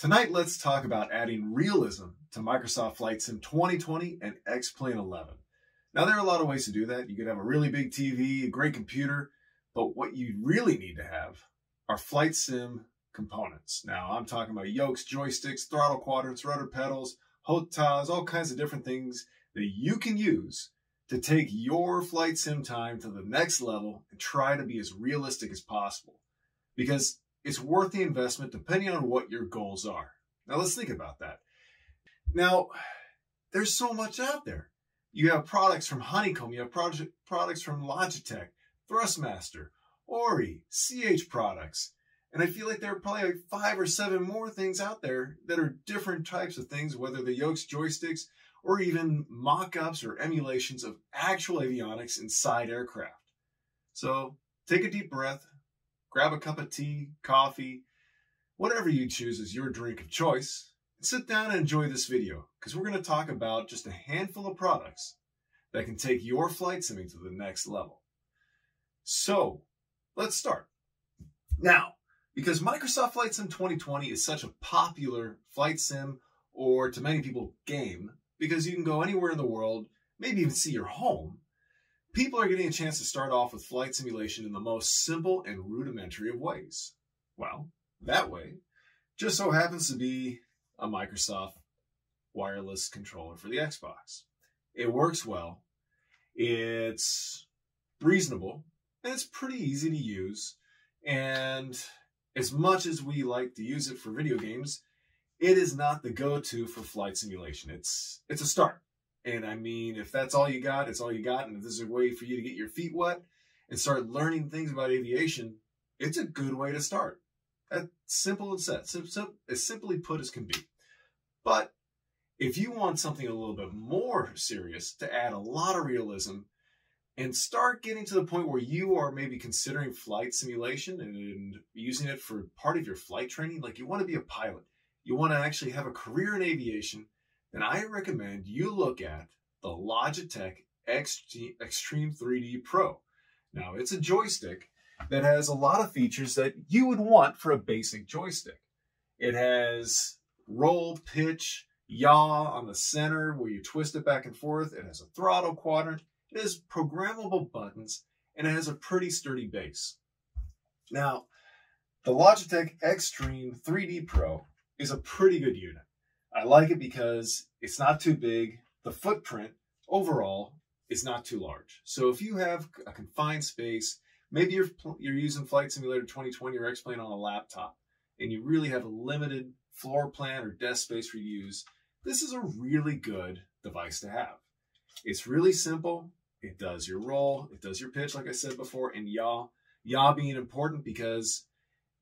Tonight, let's talk about adding realism to Microsoft Flight Sim 2020 and X-Plane 11. Now, there are a lot of ways to do that. You could have a really big TV, a great computer, but what you really need to have are Flight Sim components. Now, I'm talking about yokes, joysticks, throttle quadrants, rudder pedals, HOTAS, all kinds of different things that you can use to take your flight sim time to the next level and try to be as realistic as possible. Because it's worth the investment depending on what your goals are. Now let's think about that. Now, there's so much out there. You have products from Honeycomb, you have project, products from Logitech, Thrustmaster, Ori, CH products. And I feel like there are probably like five or seven more things out there that are different types of things, whether the yokes, joysticks, or even mock-ups or emulations of actual avionics inside aircraft. So take a deep breath, grab a cup of tea, coffee, whatever you choose as your drink of choice, and sit down and enjoy this video because we're going to talk about just a handful of products that can take your flight simming to the next level. So let's start. Now, because Microsoft Flight Sim 2020 is such a popular flight sim or to many people game, because you can go anywhere in the world, maybe even see your home, people are getting a chance to start off with flight simulation in the most simple and rudimentary of ways. Well, that way just so happens to be a Microsoft wireless controller for the Xbox. It works well, it's reasonable, and it's pretty easy to use. And as much as we like to use it for video games, it is not the go-to for flight simulation. It's it's a start. And I mean, if that's all you got, it's all you got. And if this is a way for you to get your feet wet and start learning things about aviation, it's a good way to start. As simple as that, as simply put as can be. But if you want something a little bit more serious to add a lot of realism and start getting to the point where you are maybe considering flight simulation and using it for part of your flight training, like you want to be a pilot, you want to actually have a career in aviation, then I recommend you look at the Logitech Extreme 3D Pro. Now, it's a joystick that has a lot of features that you would want for a basic joystick. It has roll, pitch, yaw on the center where you twist it back and forth. It has a throttle quadrant. It has programmable buttons, and it has a pretty sturdy base. Now, the Logitech Extreme 3D Pro is a pretty good unit. I like it because it's not too big. The footprint overall is not too large. So if you have a confined space, maybe you're, you're using Flight Simulator 2020 or X-Plane on a laptop, and you really have a limited floor plan or desk space for use, this is a really good device to have. It's really simple. It does your roll, it does your pitch, like I said before, and yaw. Yaw being important because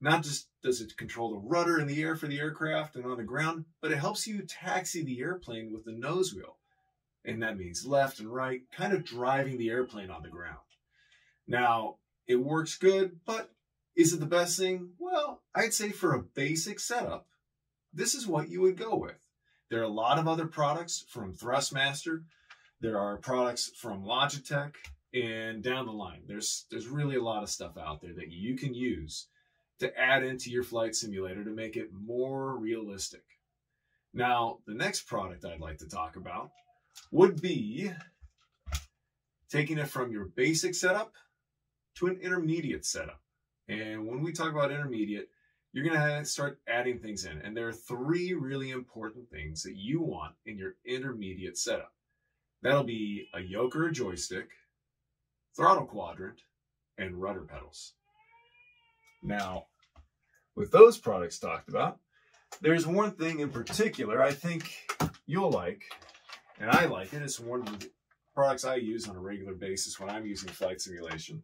not just does it control the rudder in the air for the aircraft and on the ground, but it helps you taxi the airplane with the nose wheel. And that means left and right, kind of driving the airplane on the ground. Now, it works good, but is it the best thing? Well, I'd say for a basic setup, this is what you would go with. There are a lot of other products from Thrustmaster. There are products from Logitech and down the line. There's, there's really a lot of stuff out there that you can use to add into your flight simulator to make it more realistic. Now, the next product I'd like to talk about would be taking it from your basic setup to an intermediate setup. And when we talk about intermediate, you're going to start adding things in. And there are three really important things that you want in your intermediate setup. That'll be a yoke or a joystick, throttle quadrant, and rudder pedals. Now, with those products talked about, there's one thing in particular I think you'll like, and I like it. It's one of the products I use on a regular basis when I'm using flight simulation.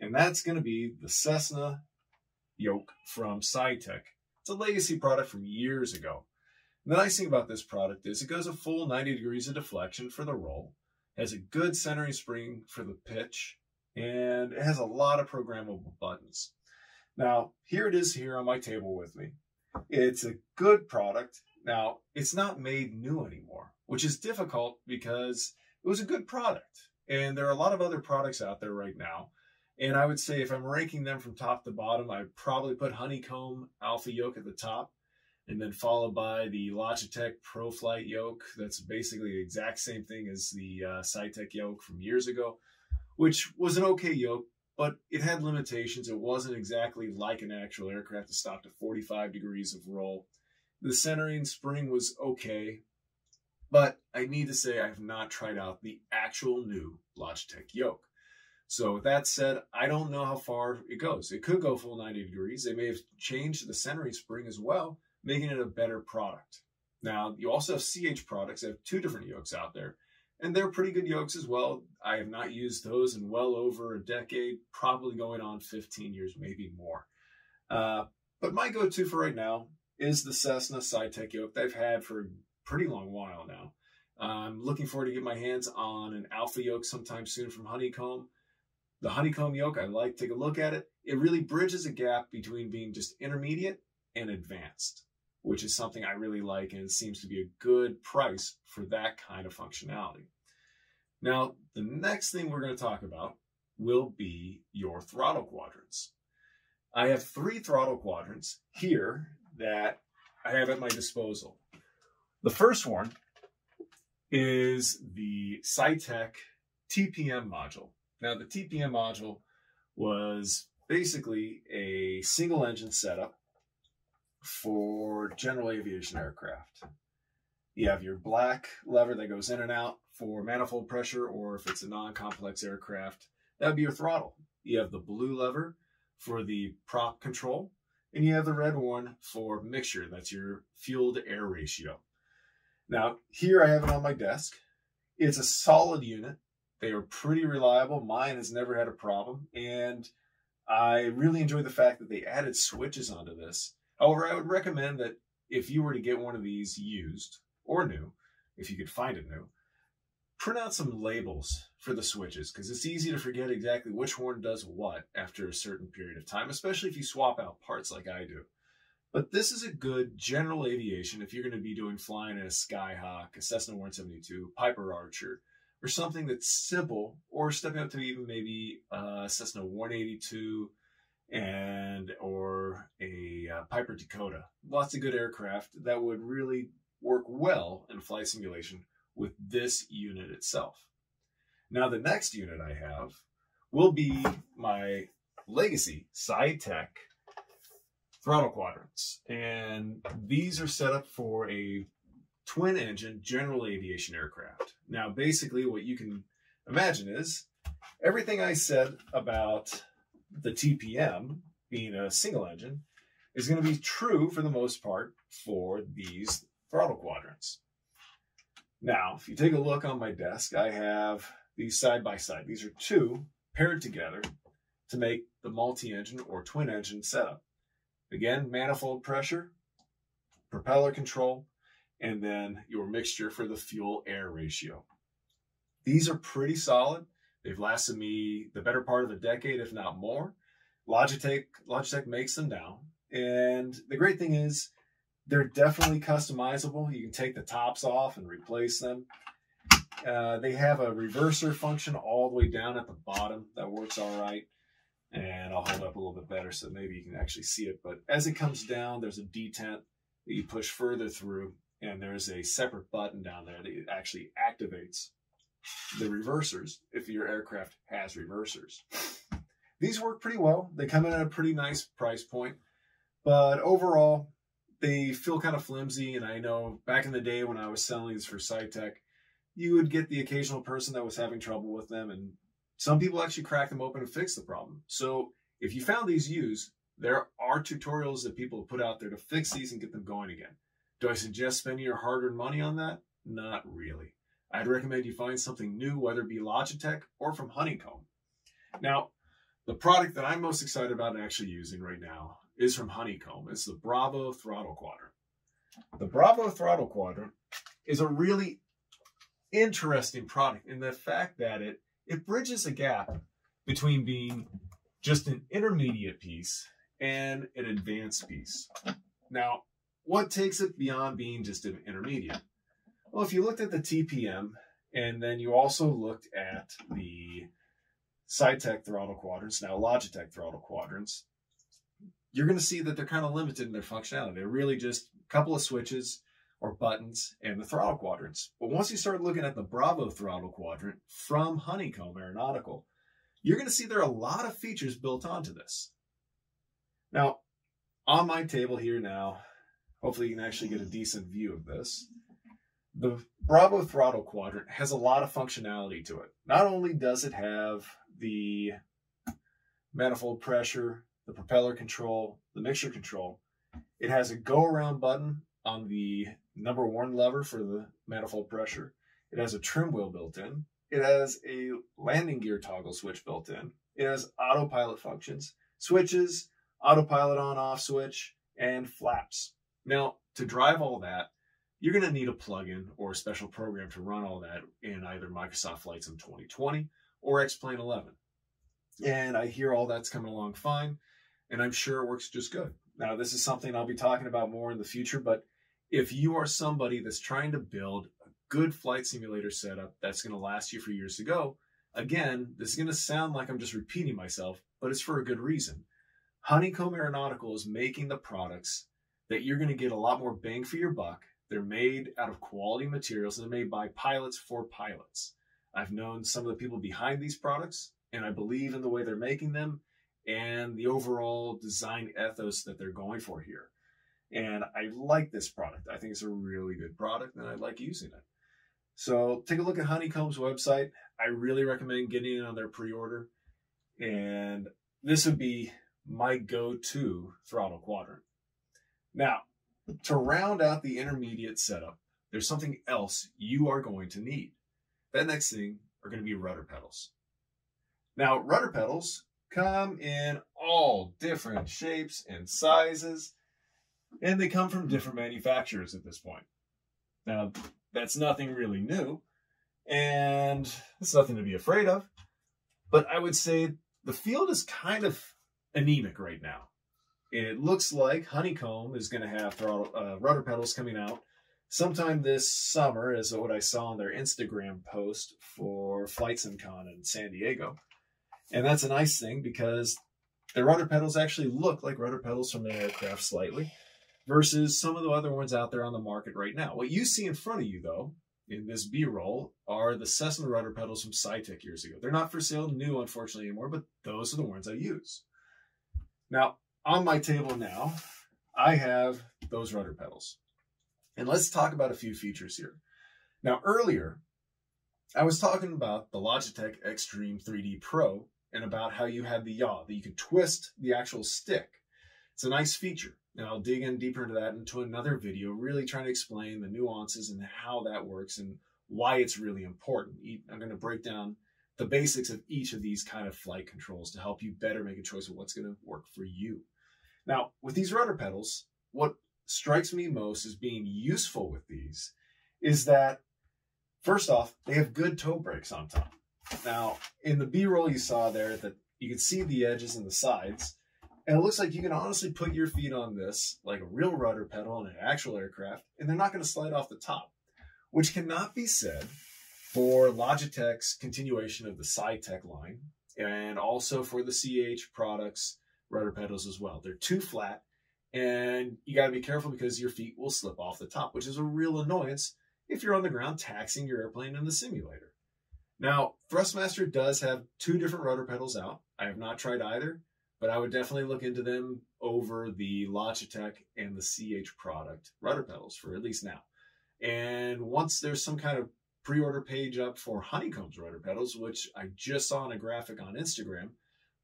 And that's going to be the Cessna yoke from Saitek. It's a legacy product from years ago. And the nice thing about this product is it goes a full 90 degrees of deflection for the roll, has a good centering spring for the pitch, and it has a lot of programmable buttons. Now, here it is here on my table with me. It's a good product. Now, it's not made new anymore, which is difficult because it was a good product. And there are a lot of other products out there right now. And I would say if I'm ranking them from top to bottom, I'd probably put Honeycomb Alpha Yoke at the top. and then followed by the Logitech ProFlight yoke. That's basically the exact same thing as the uh, Saitek yoke from years ago, which was an okay yoke, but it had limitations. It wasn't exactly like an actual aircraft to stop to 45 degrees of roll. The centering spring was okay, but I need to say I have not tried out the actual new Logitech yoke. So with that said, I don't know how far it goes. It could go full 90 degrees. They may have changed the centering spring as well, making it a better product. Now, you also have CH products. They have two different yokes out there, and they're pretty good yokes as well. I have not used those in well over a decade, probably going on 15 years, maybe more. Uh, but my go-to for right now is the Cessna Saitek yoke that I've had for a pretty long while now. I'm looking forward to get my hands on an alpha yoke sometime soon from Honeycomb. The Honeycomb yoke, I like, to take a look at it. It really bridges a gap between being just intermediate and advanced, which is something I really like and it seems to be a good price for that kind of functionality. Now, the next thing we're going to talk about will be your throttle quadrants. I have three throttle quadrants here that I have at my disposal. The first one is the Saitek TPM module. Now, the TPM module was basically a single engine setup for general aviation aircraft. You have your black lever that goes in and out for manifold pressure, or if it's a non-complex aircraft, that would be your throttle. You have the blue lever for the prop control, and you have the red one for mixture. That's your fuel to air ratio. Now, here I have it on my desk. It's a solid unit. They are pretty reliable. Mine has never had a problem. And I really enjoy the fact that they added switches onto this. However, I would recommend that if you were to get one of these used or new, if you could find it new, print out some labels for the switches because it's easy to forget exactly which one does what after a certain period of time, especially if you swap out parts like I do. But this is a good general aviation if you're going to be doing flying in a Skyhawk, a Cessna 172, Piper Archer, or something that's simple, or stepping up to even maybe a Cessna 182 and or a uh, Piper Dakota. Lots of good aircraft that would really work well in flight simulation with this unit itself. Now the next unit I have will be my Legacy Saitek throttle quadrants. And these are set up for a twin engine general aviation aircraft. Now, basically, what you can imagine is everything I said about the TPM being a single engine is going to be true for the most part for these throttle quadrants. Now, if you take a look on my desk, I have these side by side. These are two paired together to make the multi-engine or twin engine setup. Again, manifold pressure, propeller control, and then your mixture for the fuel air ratio. These are pretty solid. They've lasted me the better part of a decade, if not more. Logitech, Logitech makes them now. And the great thing is they're definitely customizable. You can take the tops off and replace them. Uh, they have a reverser function all the way down at the bottom that works all right and I'll hold up a little bit better so maybe you can actually see it. But as it comes down, there's a detent that you push further through, and there's a separate button down there that actually activates the reversers if your aircraft has reversers. These work pretty well. They come in at a pretty nice price point, but overall, they feel kind of flimsy. And I know back in the day when I was selling these for Saitek, you would get the occasional person that was having trouble with them and some people actually crack them open and fix the problem. So if you found these used, there are tutorials that people have put out there to fix these and get them going again. Do I suggest spending your hard-earned money on that? Not really. I'd recommend you find something new, whether it be Logitech or from Honeycomb. Now, the product that I'm most excited about actually using right now is from Honeycomb. It's the Bravo Throttle Quadrant. The Bravo Throttle Quadrant is a really interesting product in the fact that it it bridges a gap between being just an intermediate piece and an advanced piece. Now, what takes it beyond being just an intermediate? Well, if you looked at the TPM and then you also looked at the Saitek throttle quadrants, now Logitech throttle quadrants, you're going to see that they're kind of limited in their functionality. They're really just a couple of switches or buttons, and the throttle quadrants. But once you start looking at the Bravo throttle quadrant from Honeycomb Aeronautical, you're going to see there are a lot of features built onto this. Now, on my table here now, hopefully you can actually get a decent view of this. The Bravo throttle quadrant has a lot of functionality to it. Not only does it have the manifold pressure, the propeller control, the mixture control, it has a go around button on the number one lever for the manifold pressure. It has a trim wheel built in. It has a landing gear toggle switch built in. It has autopilot functions, switches, autopilot on off switch, and flaps. Now, to drive all that, you're going to need a plugin or a special program to run all that in either Microsoft Flight Sim 2020 or X-Plane 11. And I hear all that's coming along fine, and I'm sure it works just good. Now, this is something I'll be talking about more in the future, but if you are somebody that's trying to build a good flight simulator setup that's going to last you for years to go, again, this is going to sound like I'm just repeating myself, but it's for a good reason. Honeycomb Aeronautical is making the products that you're going to get a lot more bang for your buck. They're made out of quality materials and they're made by pilots for pilots. I've known some of the people behind these products, and I believe in the way they're making them and the overall design ethos that they're going for here. And I like this product. I think it's a really good product and I like using it. So take a look at Honeycomb's website. I really recommend getting in on their pre-order. And this would be my go-to throttle quadrant. Now, to round out the intermediate setup, there's something else you are going to need. That next thing are going to be rudder pedals. Now, rudder pedals come in all different shapes and sizes and they come from different manufacturers at this point. Now, that's nothing really new, and it's nothing to be afraid of, but I would say the field is kind of anemic right now. It looks like Honeycomb is going to have throttle, uh, rudder pedals coming out sometime this summer, is what I saw on their Instagram post for Flight SimCon in San Diego. And that's a nice thing because the rudder pedals actually look like rudder pedals from the aircraft slightly versus some of the other ones out there on the market right now. What you see in front of you, though, in this B-roll, are the Cessna rudder pedals from Saitek years ago. They're not for sale new, unfortunately, anymore, but those are the ones I use. Now, on my table now, I have those rudder pedals. And let's talk about a few features here. Now, earlier, I was talking about the Logitech Extreme 3D Pro and about how you had the yaw, that you could twist the actual stick. It's a nice feature. And I'll dig in deeper into that into another video, really trying to explain the nuances and how that works and why it's really important. I'm going to break down the basics of each of these kind of flight controls to help you better make a choice of what's going to work for you. Now, with these rudder pedals, what strikes me most as being useful with these is that, first off, they have good toe brakes on top. Now, in the B-roll you saw there, that you can see the edges and the sides, and it looks like you can honestly put your feet on this like a real rudder pedal on an actual aircraft, and they're not going to slide off the top, which cannot be said for Logitech's continuation of the Saitek line, and also for the CH products rudder pedals as well. They're too flat, and you got to be careful because your feet will slip off the top, which is a real annoyance if you're on the ground taxing your airplane in the simulator. Now, Thrustmaster does have two different rudder pedals out. I have not tried either, but I would definitely look into them over the Logitech and the CH product rudder pedals for at least now. And once there's some kind of pre-order page up for Honeycomb's rudder pedals, which I just saw in a graphic on Instagram,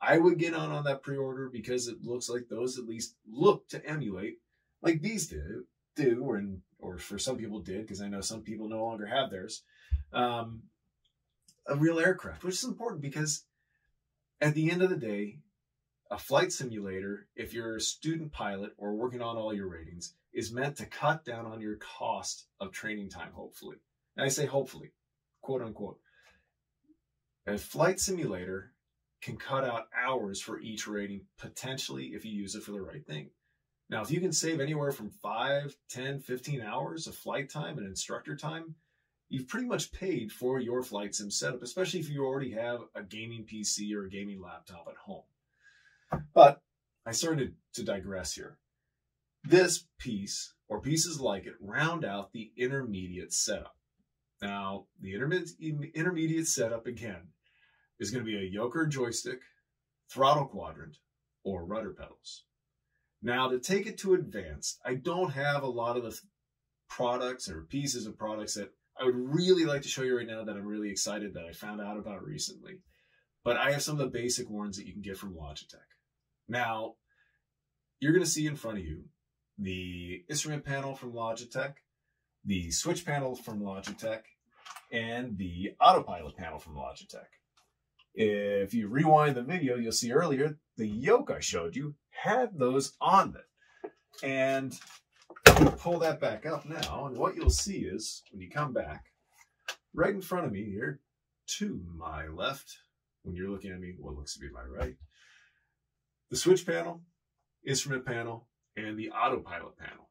I would get on on that pre-order because it looks like those at least look to emulate like these do, do or, in, or for some people did, because I know some people no longer have theirs. Um, a real aircraft, which is important because at the end of the day, a flight simulator, if you're a student pilot or working on all your ratings, is meant to cut down on your cost of training time, hopefully. And I say hopefully, quote unquote. A flight simulator can cut out hours for each rating, potentially if you use it for the right thing. Now, if you can save anywhere from 5, 10, 15 hours of flight time and instructor time, you've pretty much paid for your flight sim setup, especially if you already have a gaming PC or a gaming laptop at home. But I started to digress here. This piece or pieces like it round out the intermediate setup. Now, the intermediate setup again is going to be a yoker joystick, throttle quadrant, or rudder pedals. Now, to take it to advanced, I don't have a lot of the products or pieces of products that I would really like to show you right now that I'm really excited that I found out about recently. But I have some of the basic ones that you can get from Logitech. Now, you're going to see in front of you the instrument panel from Logitech, the switch panel from Logitech, and the autopilot panel from Logitech. If you rewind the video, you'll see earlier the yoke I showed you had those on it. And pull that back up now. And what you'll see is when you come back, right in front of me here, to my left, when you're looking at me, what looks to be my right, the switch panel, instrument panel, and the autopilot panel.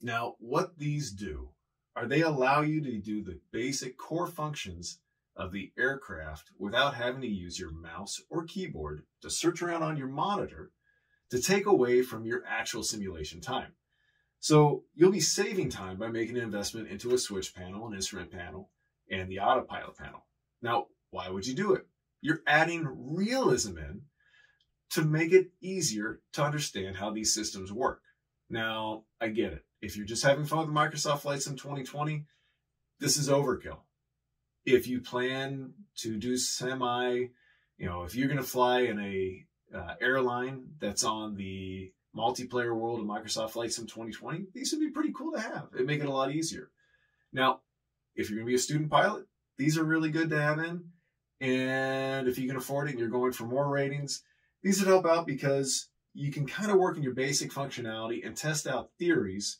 Now, what these do are they allow you to do the basic core functions of the aircraft without having to use your mouse or keyboard to search around on your monitor to take away from your actual simulation time. So you'll be saving time by making an investment into a switch panel, an instrument panel, and the autopilot panel. Now, why would you do it? You're adding realism in to make it easier to understand how these systems work. Now, I get it. If you're just having fun with Microsoft Flight Sim 2020, this is overkill. If you plan to do semi, you know, if you're going to fly in a uh, airline that's on the multiplayer world of Microsoft Flight Sim 2020, these would be pretty cool to have. It'd make it a lot easier. Now, if you're going to be a student pilot, these are really good to have in. And if you can afford it and you're going for more ratings, these would help out because you can kind of work in your basic functionality and test out theories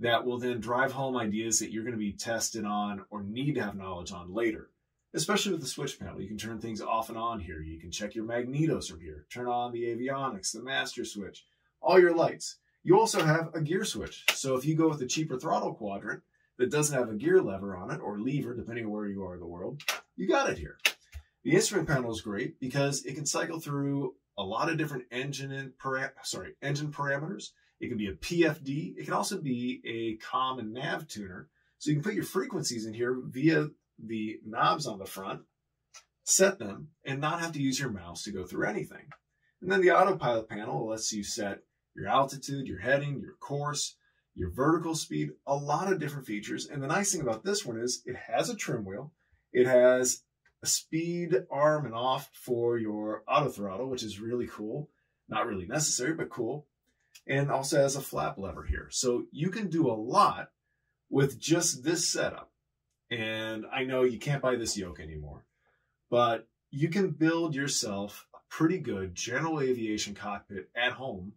that will then drive home ideas that you're going to be tested on or need to have knowledge on later. Especially with the switch panel, you can turn things off and on here. You can check your magnetos from here, turn on the avionics, the master switch, all your lights. You also have a gear switch. So if you go with the cheaper throttle quadrant that doesn't have a gear lever on it or lever, depending on where you are in the world, you got it here. The instrument panel is great because it can cycle through a lot of different engine and sorry engine parameters. It can be a PFD. It can also be a COM and nav tuner. So you can put your frequencies in here via the knobs on the front, set them, and not have to use your mouse to go through anything. And then the autopilot panel lets you set your altitude, your heading, your course, your vertical speed, a lot of different features. And the nice thing about this one is it has a trim wheel. It has a speed arm and off for your auto throttle, which is really cool. Not really necessary, but cool. And also has a flap lever here. So you can do a lot with just this setup. And I know you can't buy this yoke anymore, but you can build yourself a pretty good general aviation cockpit at home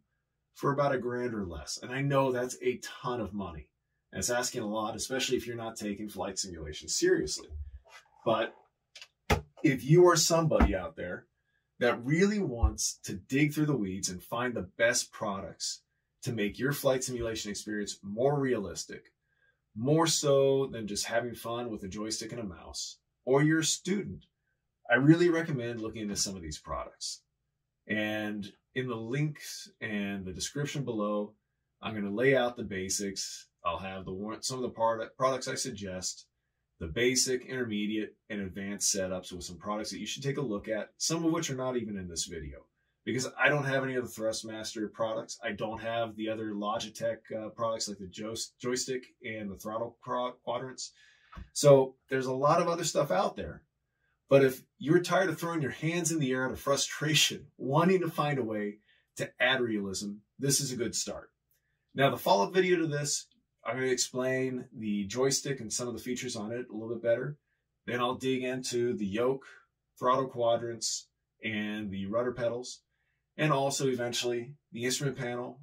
for about a grand or less. And I know that's a ton of money. And it's asking a lot, especially if you're not taking flight simulation seriously. But if you are somebody out there that really wants to dig through the weeds and find the best products to make your flight simulation experience more realistic, more so than just having fun with a joystick and a mouse, or you're a student, I really recommend looking into some of these products. And in the links and the description below, I'm going to lay out the basics. I'll have the some of the product, products I suggest the basic, intermediate, and advanced setups with some products that you should take a look at, some of which are not even in this video. Because I don't have any of the Thrustmaster products. I don't have the other Logitech uh, products like the joystick and the throttle quadrants. So there's a lot of other stuff out there. But if you're tired of throwing your hands in the air out of frustration, wanting to find a way to add realism, this is a good start. Now, the follow-up video to this I'm going to explain the joystick and some of the features on it a little bit better. Then I'll dig into the yoke, throttle quadrants, and the rudder pedals, and also eventually the instrument panel,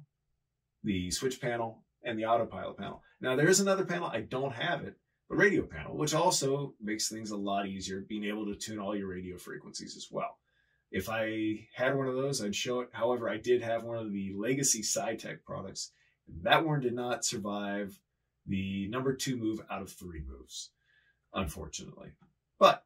the switch panel, and the autopilot panel. Now there is another panel, I don't have it, but radio panel, which also makes things a lot easier, being able to tune all your radio frequencies as well. If I had one of those, I'd show it. However, I did have one of the legacy Saitek products that one did not survive the number two move out of three moves, unfortunately. But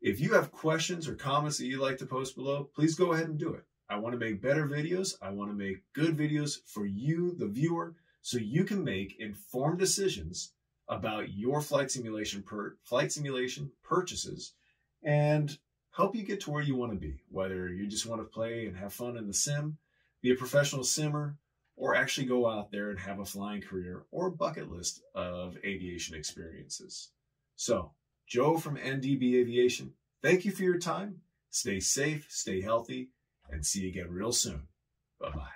if you have questions or comments that you'd like to post below, please go ahead and do it. I want to make better videos. I want to make good videos for you, the viewer, so you can make informed decisions about your flight simulation per flight simulation purchases and help you get to where you want to be, whether you just want to play and have fun in the sim, be a professional simmer, or actually go out there and have a flying career or bucket list of aviation experiences. So, Joe from NDB Aviation, thank you for your time. Stay safe, stay healthy, and see you again real soon. Bye bye.